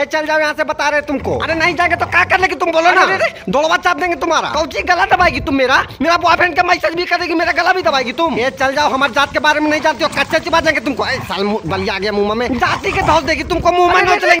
ए चल जाओ यहाँ से बता रहे तुमको। अरे नहीं जाएँगे तो क्या कर लेगी तुम बोलो ना? दौड़वा चाप देंगे तुम्हारा। कौची गला दबाएगी तुम मेरा? मेरा बॉयफ्रेंड का मैसेज भी करेगी मेरा गला भी दबाएगी तुम। ये चल जाओ हमारे जात के बारे में नहीं जानती हो कच्चे चिपा जाएँगे तुमको। साल बलिया आ गया मुँह में। जाति के धोल देगी तुमको मुँह में नोच